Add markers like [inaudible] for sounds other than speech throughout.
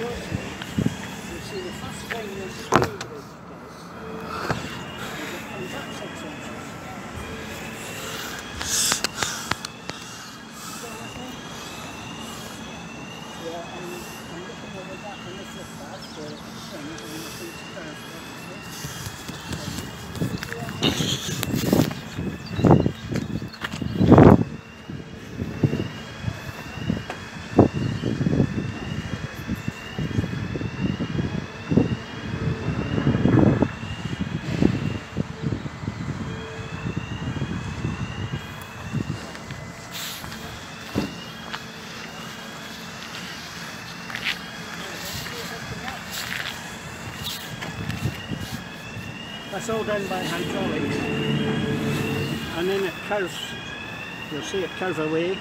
Thank you. That's all done by hydraulics. And then it curves, you'll see it curve away.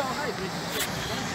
Well, hybrid.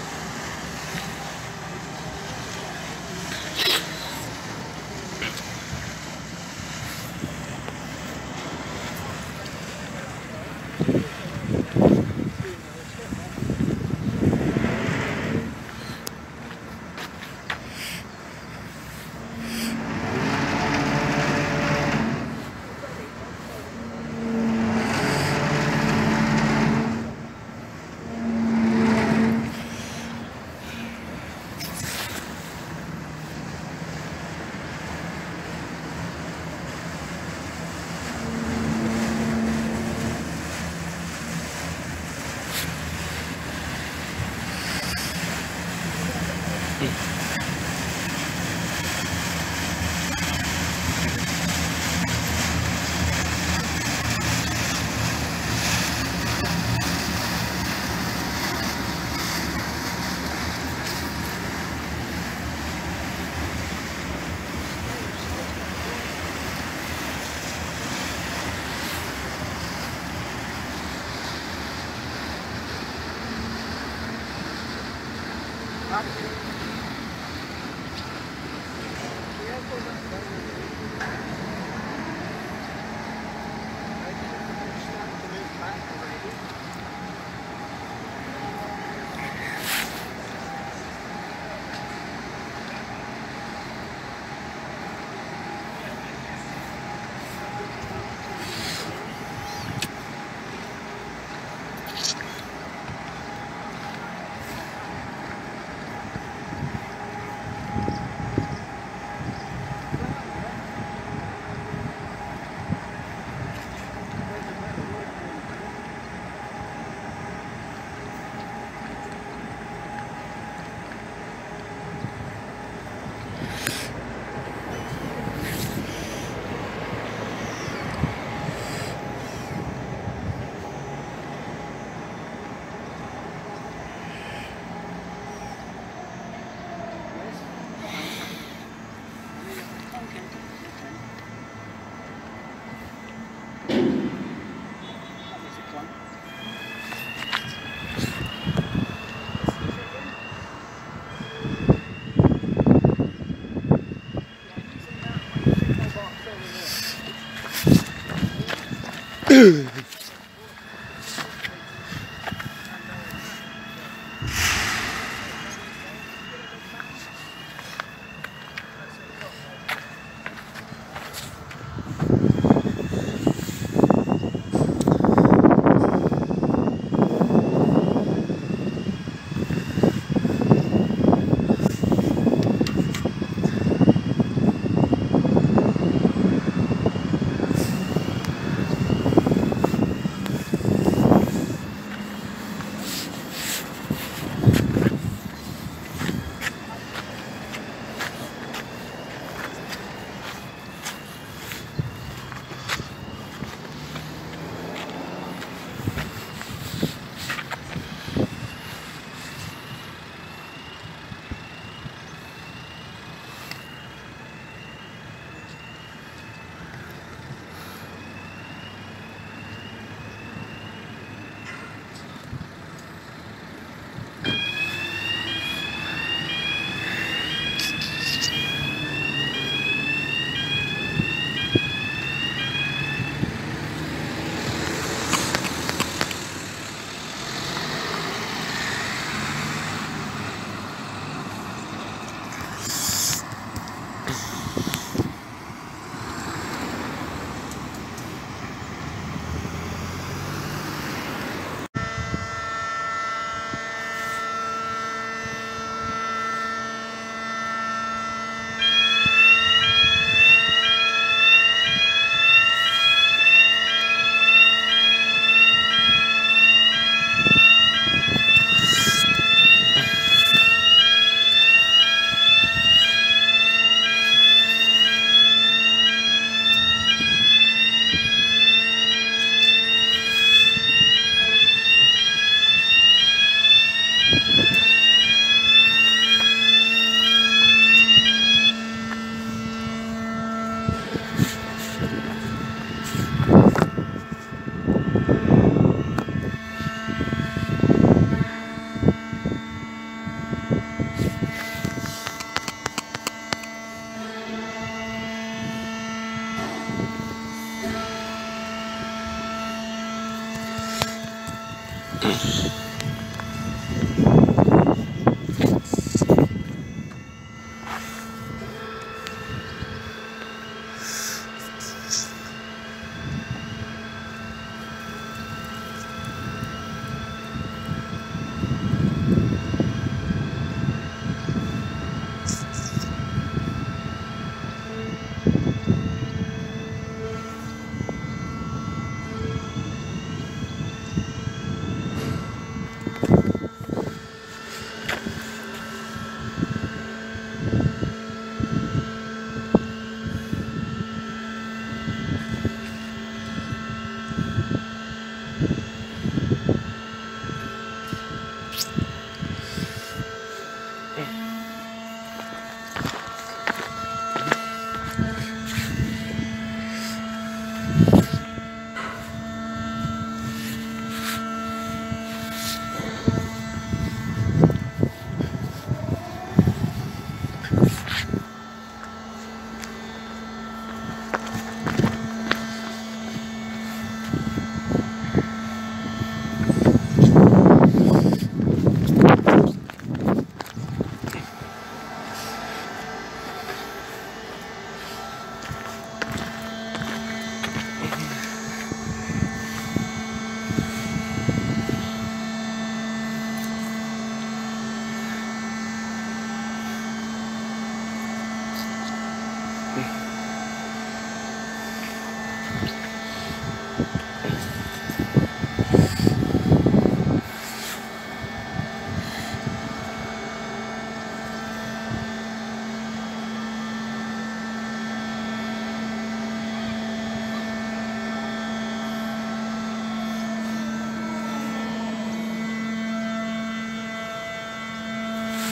Ugh. [laughs]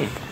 ปิด